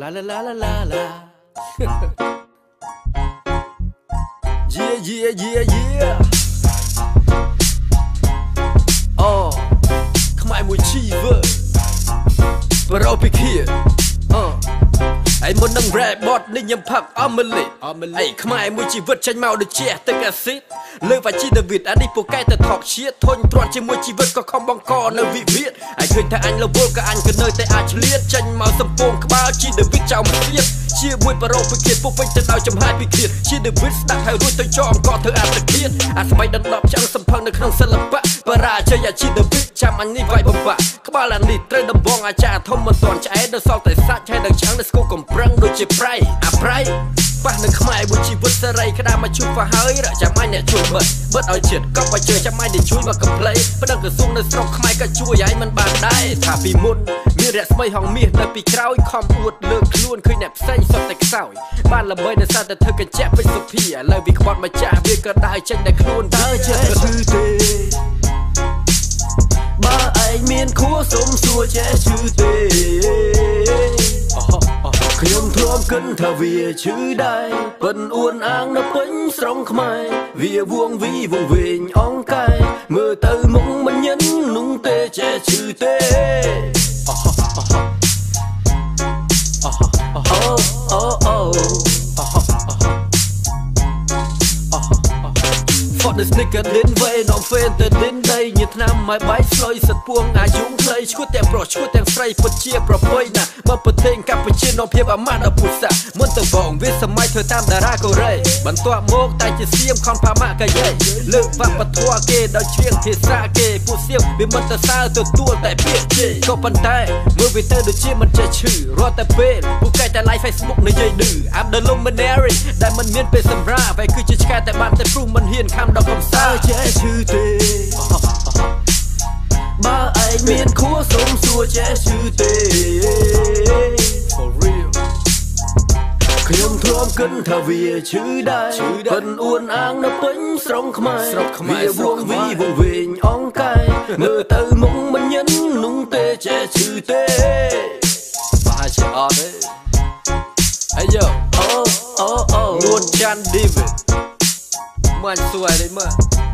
La la la la la la Yeah yeah yeah yeah អូខ្មែរមួយជីវើបរោពីខៀអូអីមុននឹង rap bot នេះខ្ញុំផឹកអមលីអីខ្មែរមួយជីវិតចេញមកដូចជាទឹកអាស៊ីត លើវាជីដាវីតអានេះពូកែទៅថកឈៀតធុញទ្រាន់ជាមួយជីវិតក៏ខំបង្កនៅវិវាទហើយឃើញថាអញលវលក៏អញក៏នៅតែអាចឆ្លៀតចេញមកសំពងក្បាលជីដាវីតចៅមកទៀតជាមួយបរោពីគៀតពុះពេញទៅដោយចំហាយពីគៀតជីដាវីតស្ដាប់ហើយរួចទៅចងក៏ធ្វើអត្តឃាតអាស្បែកដណ្ដប់ចាំងសំផឹងនៅក្នុងសិល្បៈបរាជ័យអាជីដាវីតចាំអញនេះវាយបំបាក់ក្បាលអានេះត្រូវដំបងអាចារ្យធំមិនទាន់ឆ្អែតនៅសល់តែសាច់ហើយនឹងឆ្អឹងនៅស្គូកំប្រឹងដូចជាប្រៃអាប្រៃ ប៉ះនឹងខ្មែរមួយជីវិតសេរីក្តារមកជួបក៏ហើយរកចាំអញអ្នកជួយបិទបិទឲ្យជាតិកប់ឲ្យជើចាំអញដែលជួយមកកំ plei ប្តឹងក្រសួងនៅស្រុកខ្មែរក៏ជួយឲ្យមិនបានដែរថាពីមុនមានរស្មីហងមាសនៅពីក្រោយខំអួតលើកខ្លួនឃើញអ្នកផ្សេងសុទ្ធតែខ្សោយបានល្បីនៅសារតែធ្វើកញ្ចក់ពេញសុភាឥឡូវវាក្បត់ម្ចាស់វាក៏ដើរចេញតែខ្លួនតើចិត្តឈឺទេបើឯងមានខួរសុំសួរចេះឈឺទេ ខ្ញុំធ្លាប់គិនថាវាឈឺដែរប៉ិនអួនអាងនៅពេញស្រុងខ្មែរវាវងវីវងវែងអង្កែមើលទៅមុខមិនញិននោះទេចេះឈឺទេអូអូអូ For the sneaker លិនវេនំហ្វេ នទៅលិនដីញាថ្នាំមកបាយស្លុយសិតពួងអាយុងខ្លីឈួតទាំងប្រុសឈួតទាំងស្រីពិតជាប្រពៃណាមកប្រទេសកម្ពុជានំភាពអាម៉ាត់ដល់ពុសាមុនទៅបងវាសម័យធ្វើតាមតារាកូរ៉េបន្ទាប់មកតែជាសៀមខនផាម៉ាកាយេលើកវប្បធម៌គេដោយច្រៀងភាសាគេពួកសៀមវាមិនទៅសើទទួលតែពាក្យជេរក៏ប៉ុន្តែមើលវាទៅដូចជាមិនចេះឈឺរាល់តែពេលពួកកែតែ live Facebook និយាយឌឺ I'm the luminary ដែលមិនមានពេលសម្រាប់ហើយគឺជាឆ្កែតែបានតែព្រោះមិនហ៊ានខំដល់កំសើចេះឈឺទេបើឯងមានខួរសុំសួរចេះឈឺទេ For real ខ្ញុំធ្លាប់គិនថាវាឈឺដែរប៉ិនអួនអាងនៅពេញស្រុងខ្មែរស្រុកខ្មែរវងវីវងវែងអង្កែមើលទៅមុខមិនញិននោះទេចេះឈឺទេប្រហែលជាអត់ទេអាយអូអូអូងួនច័ន្ទឌីវីតមិនសួរទេមើល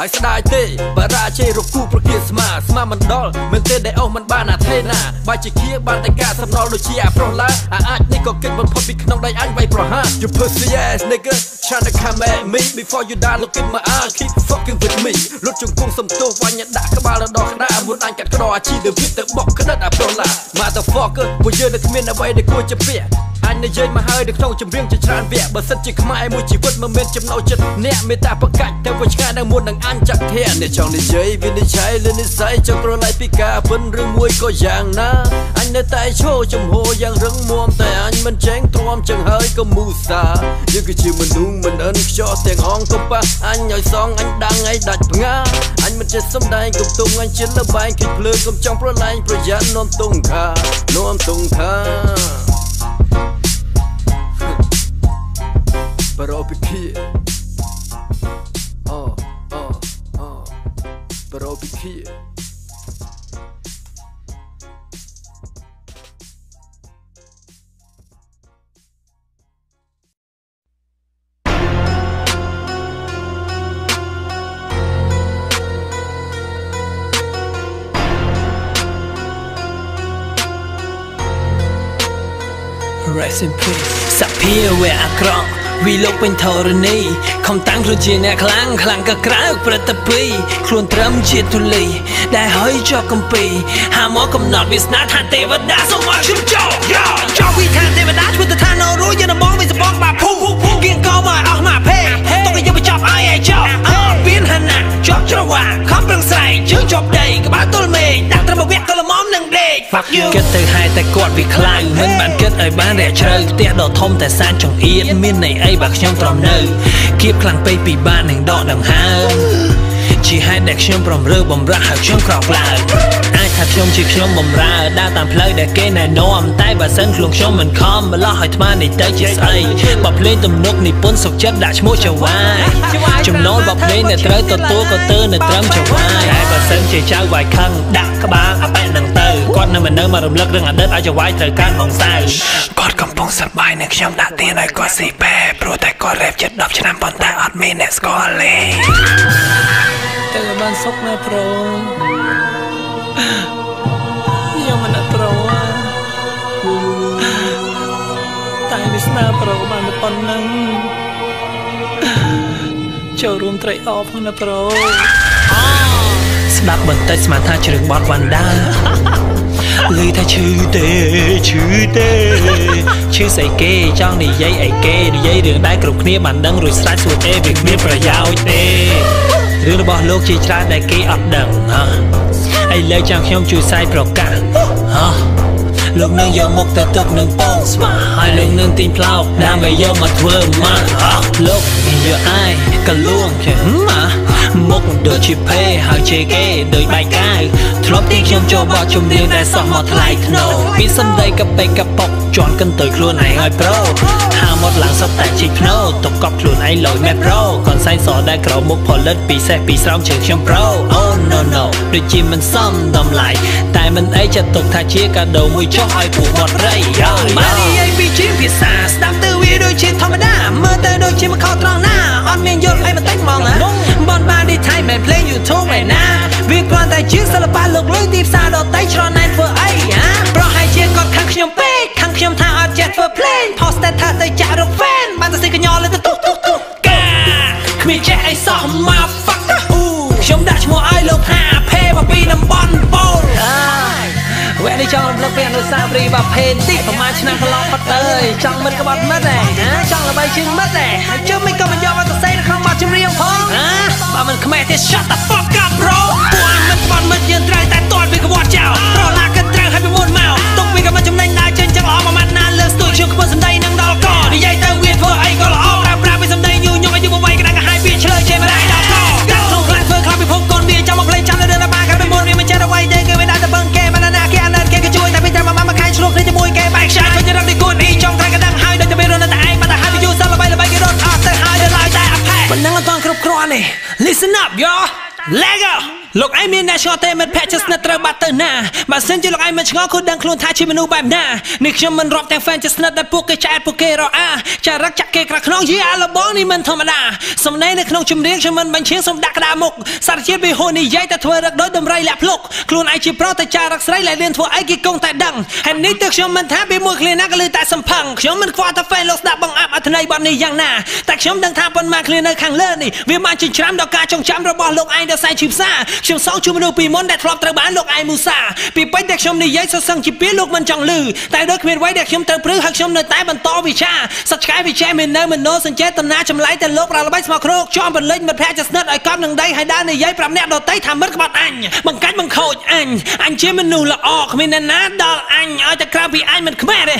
ហើយស្ដាយទេបរាជ័យរគូប្រគៀស្មាស្មាមិនដល់មិនទេដែលអស់មិនបានអាថេណាបើជាគៀបានតែការសំណល់ដូចជាអាប្រុសឡាអាអាចនេះក៏គិតបំផុតពីក្នុងដៃអញវាយប្រហា You pussy ass nigga trying to come at me before you die look in my eye keep fucking with me លុតជង្គង់សំទោសវាញ់ដាក់ក្បាលដល់ក្តារមុនអញកាត់ក្រអាជីទៅវិតទៅបុកក្តិតអាប្រុសឡា motherfucker ពួកយើងនៅគ្មានអ្វីដែលគួរជាពាក្យ អញនិយាយមកហើយនៅក្នុងចម្រៀងជាច្រើនវគ្គបើសិនជាខ្មែរមួយជីវិតមិនមានចំណោចិត្តអ្នកមេត្តាប្រកាច់ទៅវិញឆ្ងាយនៅមុននឹងអញចាក់ធានអ្នកចង់និយាយវិនិច្ឆ័យលើនិស័យចង់ក្រឡៃពីការពិនឬមួយក៏យ៉ាងណាអញនៅតែឈោចំហយ៉ាងរឹងមាំតែអញមិនចែងទ្រាំចឹងហើយក៏មូសាយើងគឺជាមនុស្សមិនអិនខ្ចោះទាំងអងក៏ប៉ះអញឲ្យសងអញដាំងឲ្យដាច់ផ្ងាអញមិនចេះសំដែងគំទុំអញជាលបែងគិតភ្លើងកុំចង់ប្រឡែងប្រយ័ត្ននាំទុងខានាំទុងខា but OPP. Oh, uh, oh, uh, oh, uh. but OPP. Rest in peace. Sapir where I'm. វិលោកពេញធរណីខំតាំងខ្លួនជាអ្នកខ្លាំងខ្លាំងក៏ក្រៅប្រតិពីខ្លួនត្រឹមជាទូលីដែលហើយជាប់កំពីហាមកកំណត់វាស្នាថាទេវតាសូមមកឈឹមចោយោចោវិថាទេវតាជួយទៅថានៅរួយយើងបងវិញសបងបាភូគៀងកោមកអស់មកភេទុកឲ្យយើងបញ្ចប់ឲ្យឯចោអើ ពៀនហណាជាប់ច្រវាខំប្រឹងស្រែកជើងជាប់ដីក្បាលទល់មេឃដាក់ត្រឹមវគ្គក៏ល្មមនឹងដេក Fuck you គិតទៅហើយតែគាត់វាខ្លាំងមិនបានគិតឲ្យបានរយៈជ្រៅផ្ទះដ៏ធំតែសានចង្អៀតមានន័យអីបើខ្ញុំទ្រាំនៅគៀបខ្លាំងពេកពីបាននឹងដកដង្ហើមជាហេតុដែលខ្ញុំប្រំរើបំរាស់ហើយខ្ញុំក្រោកឡើងអាច ថាខ្ញុំជាខ្ញុំបំរើដើរតាមផ្លូវដែលគេណែនាំតែបើសិនខ្លួនខ្ញុំមិនខំម្លោះឲ្យថ្មនេះទៅជាស្អីបើភ្លេងទំនុកនិពន្ធសុខចិត្តដាក់ឈ្មោះចៅវាយចំណូលបើភ្លេងនៅត្រូវទទួលក៏ទៅនៅត្រឹមចៅវាយតែបើសិនជាចៅវាយខឹងដាក់ក្បាលអាប៉ែនឹងទៅគាត់នៅមិននៅមករំលឹករឿងអតីតឲ្យចវាយត្រូវការក្នុងសៅគាត់កំពុងសប្បាយនឹងខ្ញុំដាក់ទានឲ្យគាត់ស៊ីបែព្រោះតែគាត់រ៉េបជិត10ឆ្នាំប៉ុន្តែអត់មានអ្នកស្គាល់ទេតែបានសុខណាប្រូ ខ្ញុំមិនអត់ប្រូតែវាស្នាប្រូបានប៉ុណ្ណឹងចូលរួមត្រេកអរផងណាប្រូស្ដាប់បន្តិចស្មានថាជ្រឿងបត់វ៉ាន់ដាឮថាឈឺទេឈឺទេឈឺស្អីគេចង់និយាយអីគេនិយាយរឿងដែលគ្រប់គ្នាបានដឹងរួចស្រេចសួរទេវាគ្មានប្រយោជន៍ទេរឿងរបស់លោកជាច្រើនដែលគេអត់ដឹងណា ឥឡូវចាំខ្ញុំជួយសាយប្រកាសហ៎លោកនឹងយកមុខទៅទុកនឹងពងស្វាហើយលោកនឹងទីងផ្លោកដើម្បីយកមកធ្វើមកលោកយកអាយកលួងចេះម៉ា មុខដូចជាភេហើយជេគេដូចបែកកាវធ្លាប់ទីខ្ញុំចូលបោះជំនាញតែសោះមកថ្លៃធ្នូពីសំដីកពេកកប៉ុកជន់កន្ទុយខ្លួនឯងឲ្យប្រូហាមកឡើងសត្វតែជីភ្នោទុកកប់ខ្លួនឯងលយមែប្រូកនសែងសដែលក្រមុខផលិតពិសេសពីស្រោមជើងខ្ញុំប្រូ Oh no no ដូចជាមិនសមតម្លៃតែមិនអីចាត់ទុកថាជាកាដូមួយចុះឲ្យពួកមាត់រៃបាននិយា បាននេះថៃមិន play YouTube ឯណាវាគ្រាន់តែជាសិល្បៈលោកលុយទីផ្សារដតៃច្រណែនធ្វើអីហាប្រហែលជាគាត់ខាងខ្ញុំពេកខាងខ្ញុំថាអត់ចេះធ្វើ play post តែថាទៅចាក់រក fan បានតែសិកញ្ញលើទៅទុកទុកទុកកាគ្មានចេះអីសោះមក fuck អូខ្ញុំដាក់ឈ្មោះឲ្យលោកថាភេមកពីតំបន់បូលវគ្គនេះចង់រំលឹកពីអនុស្សាវរីយ៍បាភេតិប្រហែលឆ្នាំកន្លងផុតទៅចង់មិនក្បត់មិត្តទេណាចង់ល្បីជាងមិត្តទេហើយជើមិនក៏មិនយក shut the fuck ឯងមានអ្នកឆ្ងល់ទេមិត្តភក្តិជិតស្និទ្ធត្រូវបាត់ទៅណាបើសិនជាលោកឯងមិនឆ្ងល់គួរដឹងខ្លួនថាជាមនុស្សបែបណានេះខ្ញុំមិនរាប់ទាំង fan ជិតស្និទ្ធដែលពួកគេចែកពួកគេរអាចារឹកចាក់គេក្រៅក្នុងយីអាលបងនេះមិនធម្មតាសំណេរនៅក្នុងចម្រៀងខ្ញុំមិនបញ្ឈៀងសំដាក់ក្តារមុខសារជាតិវិហូននិយាយតែធ្វើរឹកដោយដំរីលាក់ភ្លុកខ្លួនឯងជាប្រុសតែចារឹកស្រីដែលលៀនធ្វើអីគេគង់តែដឹងហើយនេះទៅខ្ញុំមិនថាពីមួយគ្នាណាក៏លើតែសំផឹងខ្ញុំមិនខ្វល់ថា fan លោកស្ដាប់បងអាប់អត្ថន័យបទនេះយ៉ាងណាតែខ្ញុំដឹងថាប៉ុន្មានគ្នានៅខាងលើនេះវាបានចិញ្ច្រាំដល់ការចងចាំរបស់លោកឯងដល់ខ្សែឈឺផ្សាខ្ញុំសងជួមនុស្សពីមុនដែលធ្លាប់ត្រូវបានលោកឯងមូសាពីពេញតែខ្ញុំនិយាយសសឹងជាពីលោកមិនចង់លឺតែដូចគ្មានអ្វីដែលខ្ញុំត្រូវព្រឺហើយខ្ញុំនៅតែបន្តវិចារសត្វឆ្កែវិចារមាននៅមនោសញ្ចេតនាចម្លែកតែលោកប្រល្បិចស្មោះគ្រោកជាប់បលិញមិត្តភក្តិជស្និទ្ធឲ្យកប់នឹងដីហើយដើរនិយាយប្រាប់អ្នកដតីថាមិត្តក្បត់អញបង្កាច់បង្ខូចអញអញជាមនុស្សល្អគ្មានអ្នកណាដល់អញឲ្យតែក្រៅពីអញមិនខ្មែរទេ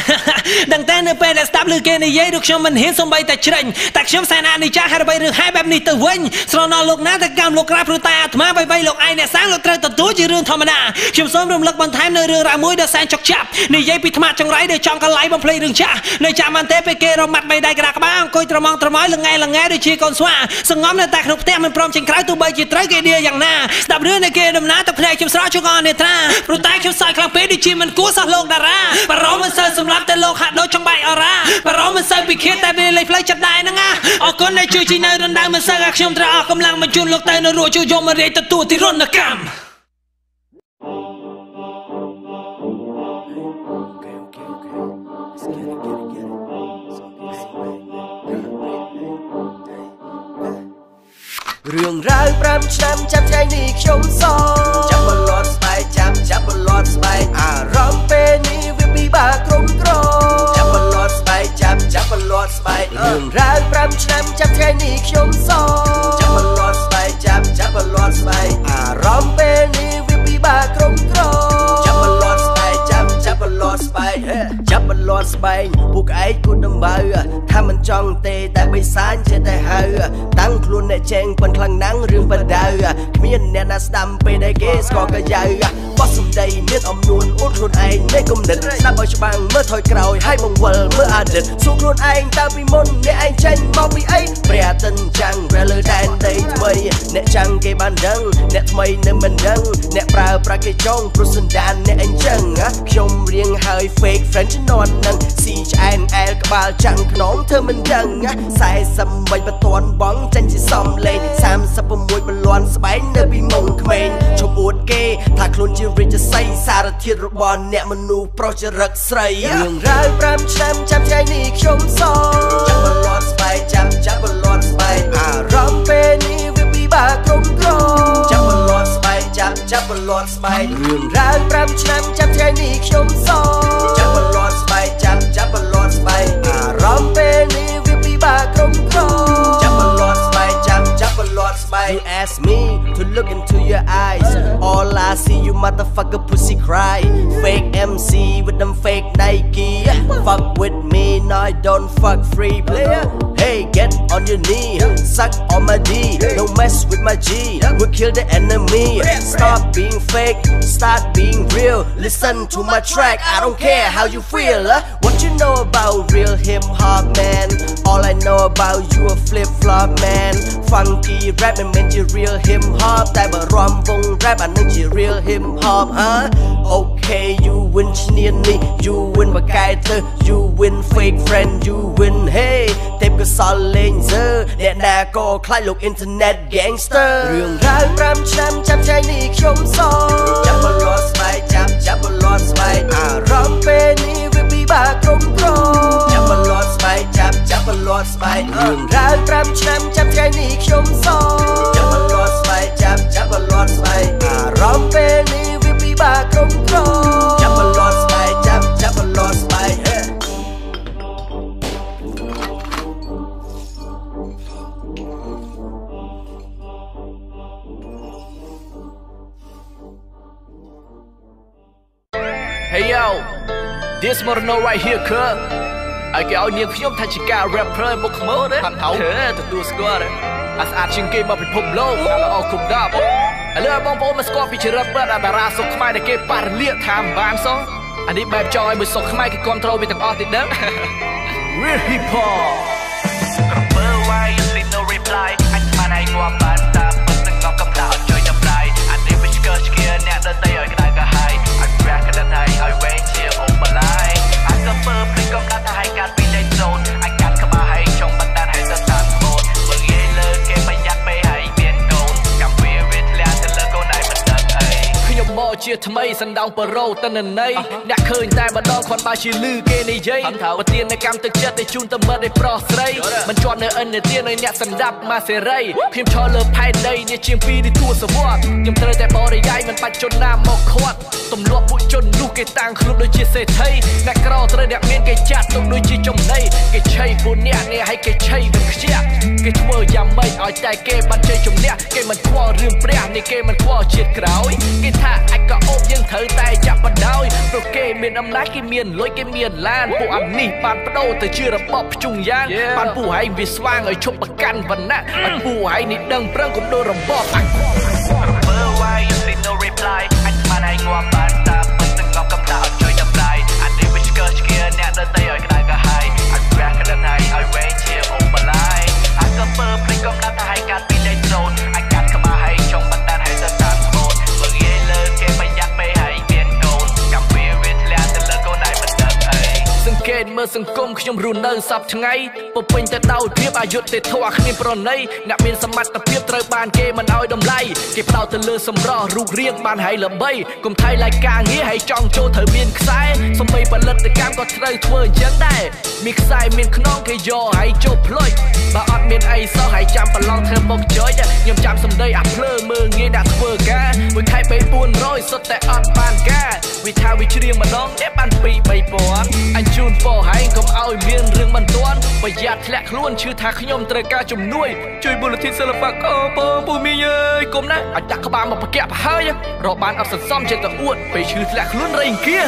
ដឹងតែនៅពេលដែលស្ដាប់ឮគេនិយាយដូចខ្ញុំមិនហ៊ានសំបីតែជ្រិញតែខ្ញុំសែនអានិចាហេតុអ្វីរឿងហេតុបែបនេះទៅវិញស្រណោលោកណាតែកម្មលោកក្រៅព្រោះតែអាត្មាបៃៗលោកឯងអ្នកសាងលោកត្រូវទទួលជារឿងធម្មតាខ្ញុំសូមរំលឹកបន្ថែមនៅរឿងរ៉ាវមួយដ៏សែនចុកចាប់និយាយពីថ្មចង្រៃដែលចង់កលៃបំភ្លេចរឿងចាស់នៅចាំបានទេពេលគេរមាត់បីដៃក្រាក្បាលអង្គុយត្រមងត្រមោយលងែលងែដូចជាកូនស្វាសងំនៅតែក្នុងផ្ទះមិនព្រមចេញក្រៅទោះបីជាត្រូវគេដៀយ៉ាងណាស្ដាប់រឿងនៃគេដំណើរទៅផ្នែកខ្ញុំស្រោចជងអនេត្រាព្រោះតែខ្ញុំសើចខ្លាំងពេកដូចជាមិនគួរសោះលោកតារាបារម្ភមិនសូវសម្រាប់តែលោកហាក់ដូចចង់បែកអរ៉ាបារម្ភមិនសូវពីខៀតតែវាលេខផ្លូវចិត្តដែរហ្នឹងណាអរគុណដែលជួយជីនៅរំដៅមិនសូវឲ្យខ្ញុំត្រូវអស់កម្លាំងបញ្ជូនលោកទៅនៅរួចជួយយកមករាយទទួលទីរនកម្មរឿងរ៉ាវ5ឆ្នាំចាប់ថ្ងៃនេះខ្ញុំសចាប់បលត់ស្បែកចាំចាប់បលត់ស្បែកអារម្មណ៍ពេលនេះវាពិបាកក្រុមក្រចាប់បលត់ស្បែកចាំចាប់បលត់ស្បែករឿងរ៉ាវ5ឆ្នាំចាប់ថ្ងៃនេះខ្ញុំសចាប់បលត់ស្បែក ចាំចាប់បលត់ស្បែកអារម្មណ៍ពេលនេះវាពិបាកក្រុមក្រចាប់បលត់ស្បែកចាំចាប់បលត់ស្បែកចាប់បលត់ស្បែកពួកឯងគួរដំបៅថាមិនចង់ទេតែបិសាញចេះតែហៅតាំងខ្លួនអ្នកចែងប៉ុនខ្លាំងណាំងរឿងបដៅគ្មានអ្នកណាស្ដាំពេលដែលគេស្គាល់កាយៅបោះសំដីមានអំនួនអួត ខ្លួនឯងនៃគំនិតស្ដាប់ឲ្យច្បាំងមើលថយក្រោយហើយបង្វិលមើលអតីតសួរខ្លួនឯងតើពីមុនអ្នកឯងចេញមកពីអីព្រះតិនចាំងរលើដែនដីថ្មីអ្នកចាំងគេបានដឹងអ្នកថ្មីនៅមិនដឹងអ្នកប្រើប្រាស់គេចង់ព្រោះសន្តានអ្នកអញ្ចឹងខ្ញុំរៀងហើយ fake friend ជំនាន់នឹងស៊ីឆ្អែនអែលក្បាលចាំងខ្នងធ្វើមិនដឹង40មិនបតន់បងចាញ់ជាសំលេង36បលន់ស្បែកនៅពីមុងក្មេងឈប់អួតគេថាខ្លួនជារាជសីសារធាតុរបស់អ្នកមនុស្សប្រុសចរិតស្រីរឿងរ៉ាវ5ឆ្នាំចាំថ្ងៃនេះខ្ញុំសចាំបលន់ស្បែកចាំចាំបលន់ស្បែកអារម្មណ៍ពេលនេះវាពិបាកគ្រប់គ្រងចាំបលន់ស្បែកចាំចាំបលន់ស្បែករឿងរ៉ាវ5ឆ្នាំចាំថ្ងៃនេះខ្ញុំសចាំបលន់ស្បែកចាំចាំបលន់ស្បែកអារម្មណ៍ពេលនេះវាពិបាកគ្រប់គ្រងចាំបលន់ស្បែកចាំចាំបលន់ស្បែក You ask me to look into your eyes all I see you motherfucker pussy cry fake MC with them fake Nike fuck with me now I don't fuck free player Hey, get on your knee, suck on my D. Don't mess with my G, we'll kill the enemy. Stop being fake, start being real. Listen to my track, I don't care how you feel. Huh? What you know about real hip hop, man? All I know about you a flip flop, man. Funky rap មិនមែនជា real hip hop តែបើរំ វង rap អានឹងជា real hip hop ហ៎ Okay you win ឈ្នានី you win បកែទៅ you win fake friend you win hey ទេពកសលលេងសើអ្នកណាក៏ខ្លាចលោក internet gangster រឿងរ៉ាវ5ឆ្នាំចាំថ្ងៃនេះខ្ញុំសចាប់បលន់ស្បែកចាប់ចាប់បលន់ស្បែកអារម្មណ៍ពេលនេះវាពិបាកគ្រប់គ្រងចាប់បលន់ស្បែកចាប់ចាប់បលន់ស្បែករឿងរ៉ាវ5ឆ្នាំចាំថ្ងៃនេះខ្ញុំស This Moreno right here គឺឲ្យគេឲ្យនាងខ្ញុំថាជាការ rapper មុខខ្មោទេហត់ហៅទទួលស្គាល់ទេអាស្អាតជាងគេមកពិភពលោកដល់ល្អគុំដប់ឥឡូវបងប្អូនមកស្គាល់ពីចរិតបិទតារាសុខខ្មែរដែលគេប៉ះរលាកថាមិនបានសោះអានេះបែបចោលឲ្យមួយសុខខ្មែរគេគ្រប់គ្រងវាទាំងអស់ទេដឹង Real hip hop ក្រពើ why you see no reply អញស្មានឯងងាប់បានតាពិតនឹងងកំដៅជួយដល់ប្រៃអានេះវាឆ្កើឆ្កៀអ្នកដតីឲ្យក្តៅកាហាយអញព្រះកដតៃឲ្យវែងជាអូបឡាយអញ ក្រពើភ្លេចកំដាត់ថាឲ្យកាត់ពីលេខ0អញកាត់ក្បាល ជាថ្មីសណ្ដោងបរោតនន័យអ្នកឃើញតែម្ដងគ្រាន់បើជាលឺគេនិយាយបើទាននៅកម្មទឹកចិត្តឲ្យជូនទៅមិត្តឲ្យប្រុសស្រីមិនជាប់នៅអិនទានឲ្យអ្នកសម្ដាប់មកសេរីខ្ញុំឈរលើផែនដីនេះជាងពីរនេះទួសវត្តខ្ញុំត្រូវតែបរិយាយមិនបាច់ជន់ណាមកខាត់ទម្លាប់ពួកជននោះគេតាំងខ្លួនដូចជាសេដ្ឋីអ្នកក្រត្រូវអ្នកមានគេចាត់ទុកដូចជាចំណីគេឆៃពួកអ្នកនេះឲ្យគេឆៃមិនខ្ជិះគេធ្វើយ៉ាងម៉េចឲ្យតែគេបានជ័យជំនះគេមិនខ្វល់រឿងព្រះនេះគេមិនខ្វល់ជាតិក្រោយគេថាអាចក៏អូបយើងត្រូវតែចាប់បដោយព្រោះគេមានអំណាចគេមានលុយគេមានឡានពួកអានេះបានបដូរទៅជារបបភ្ជុងយ៉ាងបានពួកឯងវាស្វាងឲ្យឈប់ប្រកាន់វណ្ណៈឲ្យពួកឯងនេះដឹងប្រឹងកុំដូររបបអញក្រពើ why you see no reply អញស្មានឯងងាប់បានតាពិតនឹងងកំដៅជួយដល់ប្រៃអានេះវាឆ្កើឆ្កៀអ្នកដតីឲ្យក្តៅកាហាយអញព្រះកដតៃឲ្យវែងជាអូបឡាយអញក្រពើភ្លេចកំដាត់ថាឲ្យកាត់ពីលេខ0អញកាត់ក្សង្កេតមើលសង្គមខ្ញុំរស់នៅសពថ្ងៃពពេញទៅដោយភាពអយុត្តិធម៌គ្មានប្រណីអ្នកមានសមត្ថភាពត្រូវបានគេមិនអោយតម្លៃគេផ្ដោតទៅលើសម្រស់រូបរាងបានហើយល្បីគុំថៃឡៃការងារហើយចង់ចូលត្រូវមានខ្សែសំបីផលិតកម្មក៏ត្រូវធ្វើអញ្ចឹងដែរមានខ្សែមានខ្នងគេយកហើយចូលផ្លុចបើអត់មានអីសោះហើយចាំប្រឡងធ្វើមុខចុចខ្ញុំចាំសម្ដីអាភ្លើមើលងាយដាក់ធ្វើការមួយខែ3 400សុទ្ធតែអត់បានការវិថាវិជ្រៀងម្ដងតែបាន2 3000អញជូនបង្ហាញកុំឲ្យមានរឿងមិនទាន់ប្រយ័ត្នធ្លាក់ខ្លួនឈឺថាខ្ញុំត្រូវការជំនួយជួយមូលនិធិសិល្បៈកោបងពូមីអើយគុំណាអាចដាក់ក្បាលមកប្រកាក់ប្រហើយរកបានអត់សន្សំចិត្តទៅអួតពេលឈឺធ្លាក់ខ្លួនរេងគៀ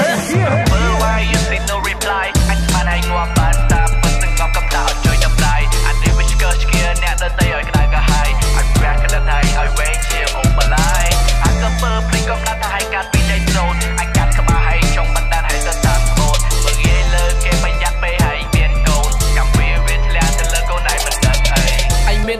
Why you see no reply អាចបានឲ្យងាប់បានតាប៉ុន្តែងាប់កំដៅជួយចាំដៃអានេះវាឆ្កឹះឆ្កៀអ្នកដតីឲ្យក្តៅកាហាយអាចប្រាក់ក្តៅដៃឲ្យវែងជាអូបឡាយអាចក៏ពើព្រិចកំដៅថាឲ្យកាត់ពីដៃត្រូនអាច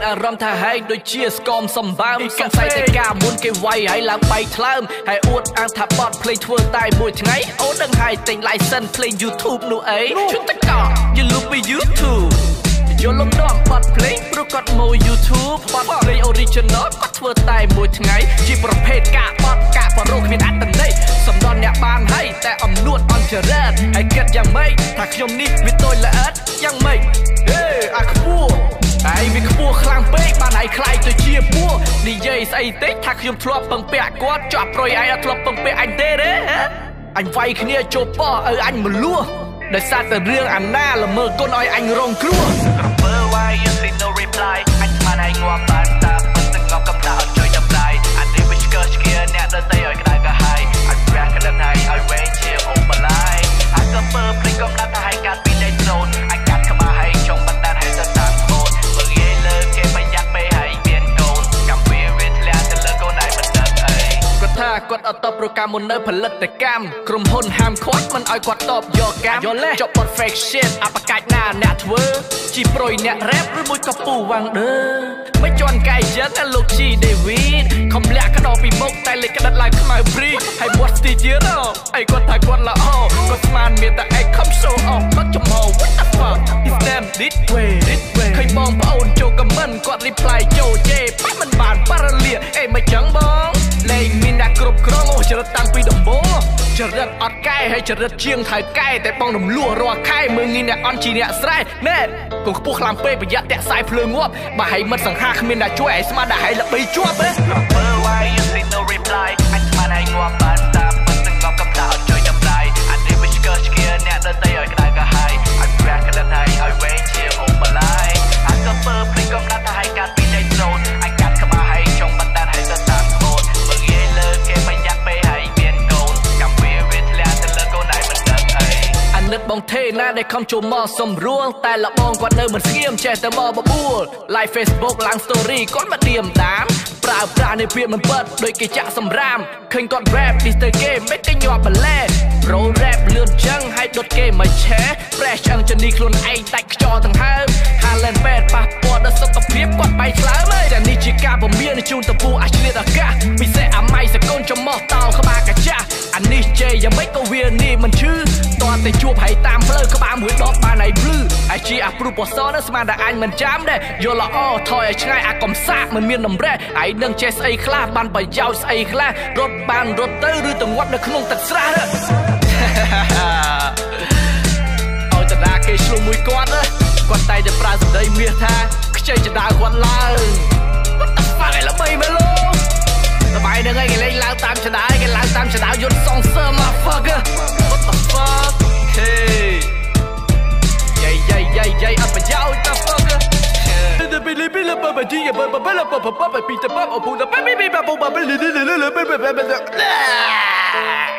អញមានអារម្មណ៍ថាហែងដូចជាស្គមសំបើមសង្ស័យតែការមុនគេវាយហើយឡើងបែកថ្លើមហើយអួតអាងថាបត់ភ្លេងធ្វើតែមួយថ្ងៃអូនដឹងហើយទិញ license ភ្លេង YouTube នោះអីជុំតកយលុបពី YouTube យល់លំនាំបត់ភ្លេងព្រោះគាត់មក YouTube បត់ភ្លេង original គាត់ធ្វើតែមួយថ្ងៃជាប្រភេទការបត់ការបរោគ្មានអត្តន័យសំដនអ្នកបានហើយតែអំនួតអន់ចរិតហើយគិតយ៉ាងម៉េចថាខ្ញុំនេះវាតូចល្អិតយ៉ាងម៉េចហេអាខ្ពស់ ឯងវាខ្ពស់ខ្លាំងពេកបានឯងខ្លាយទៅជាពួកនិយាយស្អីតិចថាខ្ញុំធ្លាប់ពឹងពាក់គាត់ជាប់ប្រុយឯងអត់ធ្លាប់ពឹងពាក់អញទេទេហ៎អញវាយគ្នាជប់ប៉ោឲ្យអញមលួសដោយសារតែរឿងអាណាល្មើគុណឲ្យអញរងគ្រោះ Remember why you see no reply អញស្មានឲ្យងាប់បានតាមពិតទាំងងប់កំដៅអត់ជួយតម្លៃអានេះវាឆ្កឹះឆ្កៀអ្នកដទៃឲ្យក្តៅកាហាយអញប្រះក្តៅហើយឲ្យវែងជាអូបឡាយអាចក៏ពើភ្លេចកំណត់ថាឲ្យកាត់ពីដៃត្រូន ថាគាត់អត់តបប្រកម្មមុននៅផលិតកម្មក្រុមហ៊ុនហាមឃាត់មិនឲ្យគាត់តបយកកម្មយល់ទេចប់ perfect shit អបកាច់ណាអ្នកធ្វើជីប្រុយអ្នក rap ឬមួយក៏ពូវ៉ាងដឺមិនជន់កាយចឹងណាលោកជី David ខំលាក់ក្តោបពីមុខតែលេចក្តិតឡើងខ្មៅព្រីហើយមាត់ស្ទីទៀតអអីគាត់ថាគាត់ល្អគាត់ស្មានមានតែឯងខំ show off បាត់ចំហ what the fuck is them this way this way ឃើញបងប្អូនចូល comment គាត់ reply ចូលជេប៉ះមិនបានប៉ារ៉ាលៀអេមិនចឹងបង លេងមានអ្នកគ្រប់គ្រងអូចរិតតាំងពីដំបូងចរិតអត់កែហើយចរិតជាងថៅកែតែបងរំលោះរាល់ខែមើងងាយអ្នកអន់ជាអ្នកស្រែណែកូនខ្ពស់ខ្លាំងពេកប្រយ័ត្នតាក់ខ្សែភ្លើងងាប់បើហែងមិនសង្ហាគ្មានអ្នកជួយឲ្យស្មានតែហែងល្បីជាប់ទេ Remember why you see no reply អញស្មានឲ្យងាប់បានតា ណាដែលខំចូលមកសំរួលតែលបងគាត់នៅមិនស្ងៀមចេះតែមកបបួល Live Facebook ឡើង story គាត់មកឌៀមតាមប្រើប្រាស់នៃពាក្យមិនពិតដូចគេចាក់សម្រាមឃើញគាត់ rap នេះទៅគេមិនគេញាប់ប ន្លែ Pro rap លឿនចឹងហើយដុតគេមកឆេះ Fresh ឆ្អឹងជនីខ្លួនឯងដាច់ខ្យល់ទាំងហើម Talent bad ប៉ះពាល់ដល់សុខភាពគាត់បែកឆ្លើមហើយតែនេះជាការពមៀនជូនតពូអាឆ្លៀតអាកាសពិសេសអាម៉ៃសកូនចំមោះតោក្បាលកាចាស់អានេះជេយ៉ាងម៉េចក៏វានេះមិនឈឺតើតែជួបហើយតាមផ្លូវក្បាលមួយដបបានហើយភ្លឺអាជាអាព្រុបសនៅស្មានតែអញមិនចាំដែរយល់ល្អថយឲ្យឆ្ងាយអាកំសាកមិនមានតម្រេះហើយនឹងចេះស្អីខ្លះបានប្រយោជន៍ស្អីខ្លះរត់បានរត់ទៅឬទៅងាប់នៅក្នុងទឹកស្រះទៅ ឲ្យតារាគេឆ្លុះមួយគាត់គាត់តែតែប្រើសម្ដីមាសថាខ្ចីចដៅគាត់ឡើង What the fuck ឯល្បីមែនលោល្បាយនឹងឯងគេលេងឡើងតាមចដៅគេឡើងតាមចដៅយន្តសងសើ motherfucker What the fuck hey យាយយាយយាយយាយអត់ប្រយោជន៍ motherfucker ទៅពីលីពីលបបជីបបបលបបបបពីតបអពុដបបបបបបលីលីលីលីបបបប